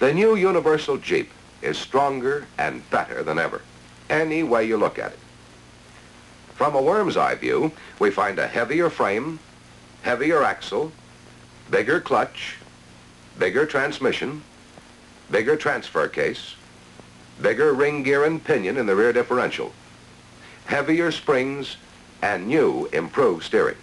The new Universal Jeep is stronger and better than ever, any way you look at it. From a worm's eye view, we find a heavier frame, heavier axle, bigger clutch, bigger transmission, bigger transfer case, bigger ring gear and pinion in the rear differential, heavier springs, and new improved steering.